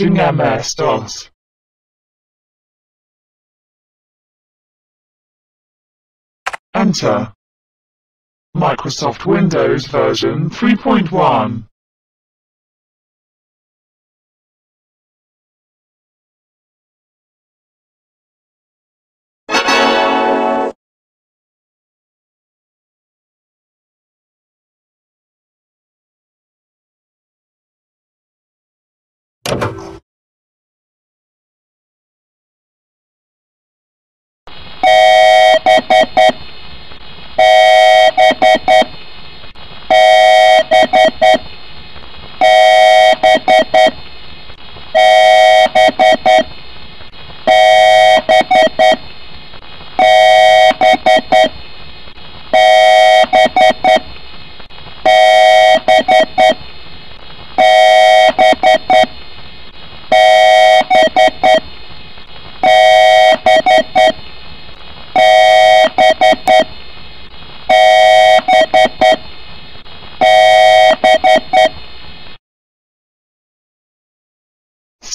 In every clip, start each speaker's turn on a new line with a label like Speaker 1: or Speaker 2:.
Speaker 1: MS-DOS. Enter. Microsoft Windows version 3.1.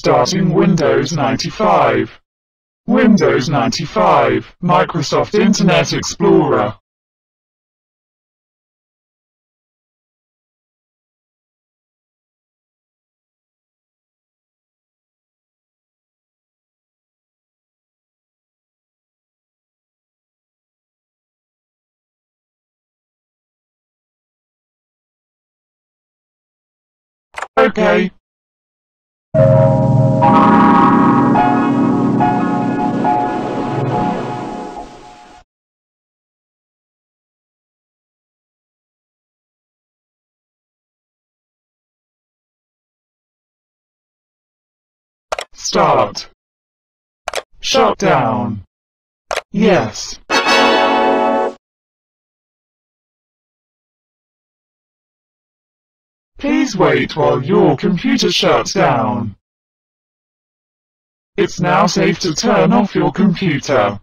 Speaker 1: Starting Windows 95. Windows 95, Microsoft Internet Explorer. Okay. Start. Shut down. Yes. Please wait while your computer shuts down. It's now safe to turn off your computer.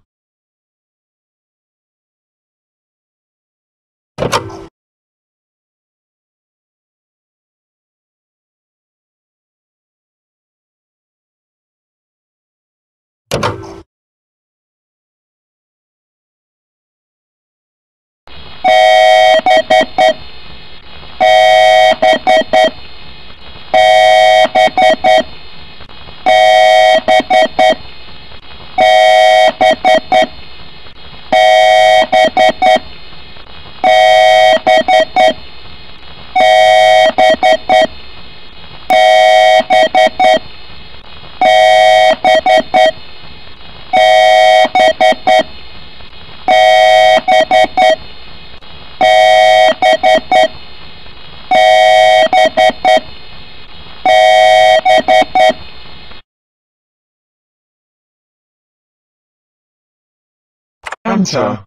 Speaker 1: Enter.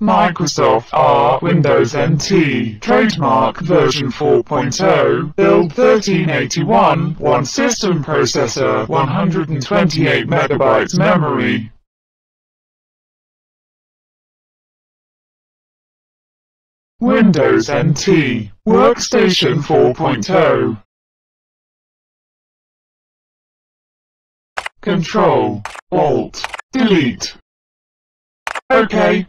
Speaker 1: Microsoft R Windows NT Trademark version 4.0 Build 1381 One system processor 128 megabytes memory Windows NT Workstation 4.0 Control Alt Delete OK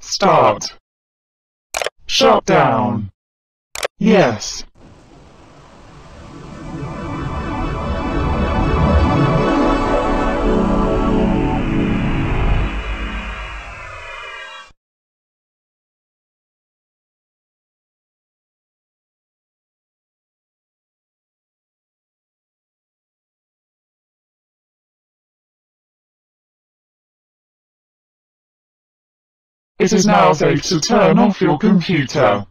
Speaker 1: Start. Shut down. Yes. It is now safe to turn off your computer.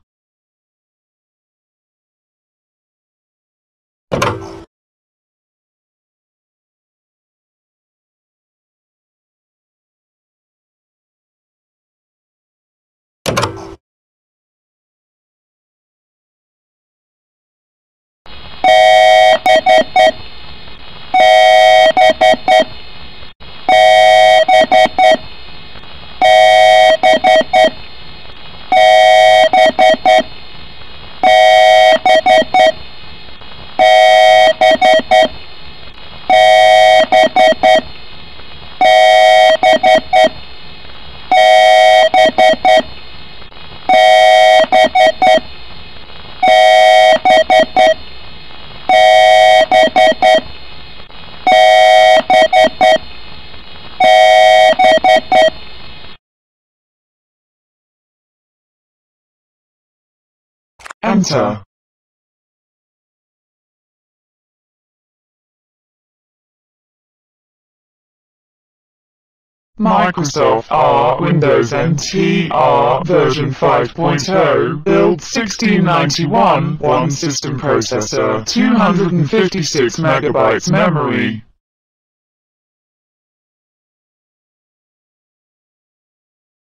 Speaker 1: Microsoft R Windows NT R version 5.0 build 1691 one system processor 256 megabytes memory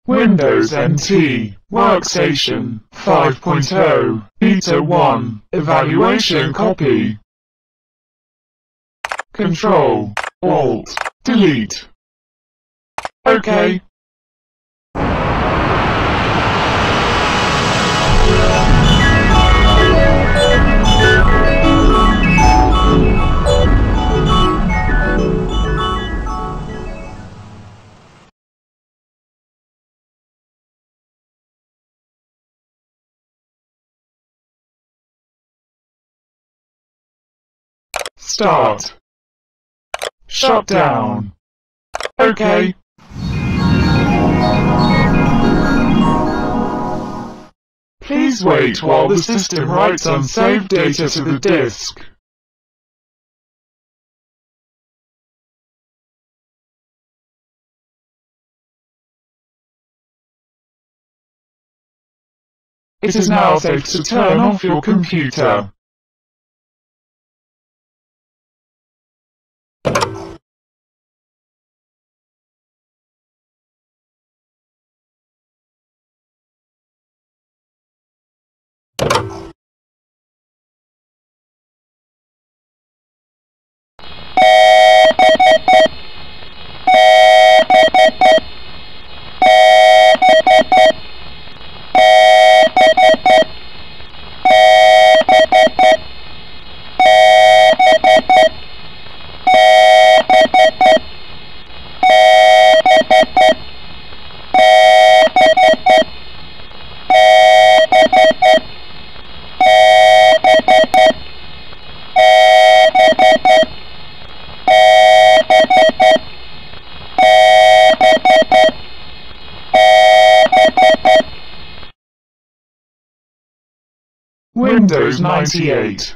Speaker 1: Windows NT Workstation 5.0 Beta 1 Evaluation copy Control Alt Delete OK. Start. Shut down. Okay. Please wait while the system writes unsaved data to the disk. It is now safe to turn off your computer. Windows 98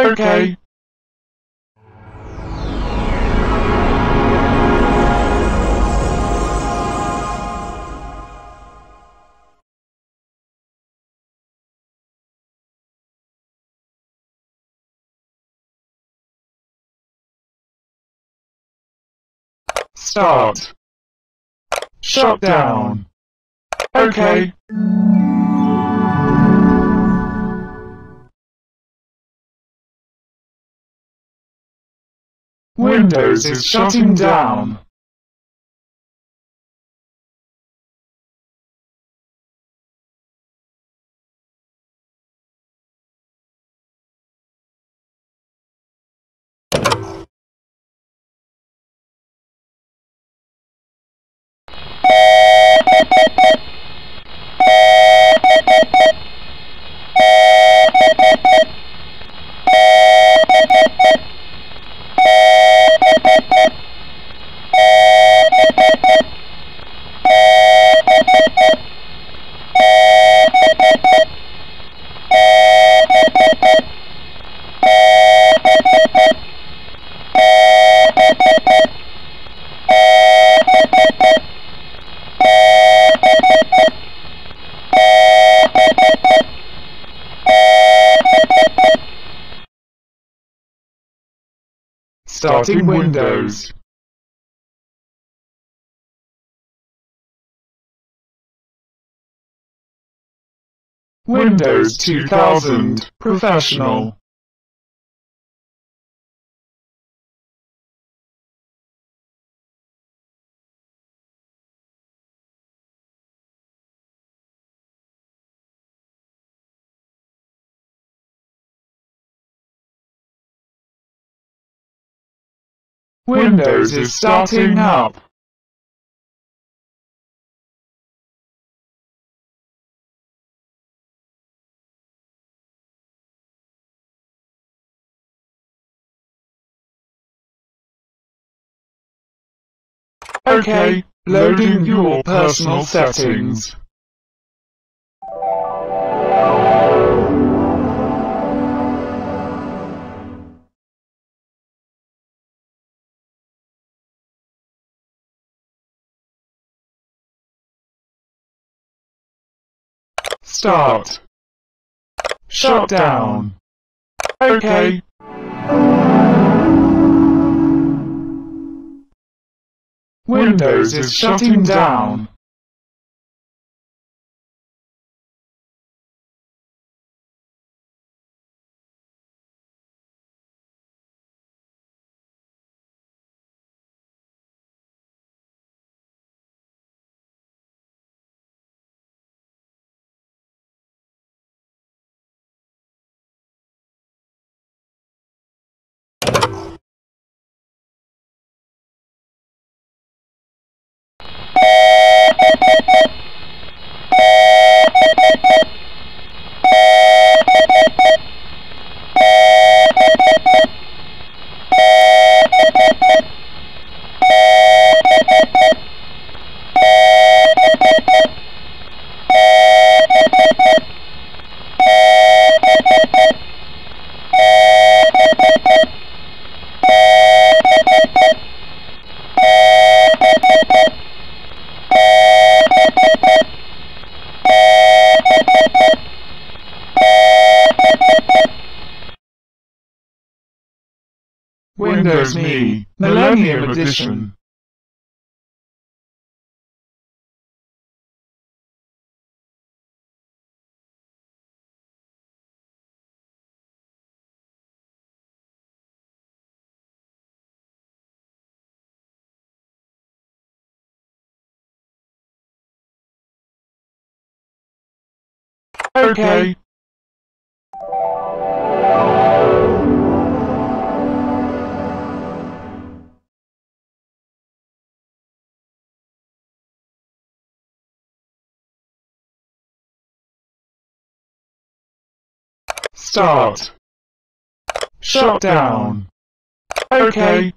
Speaker 1: Okay. Start. Shut down. Okay. Windows is shutting down. Starting Windows. Windows. 2000 Professional Windows is starting up. Okay, loading your personal settings. Start. Shut down. Okay. Windows is shutting down. Windows Me, Millennium Edition. Okay. Start. Shut down. Okay.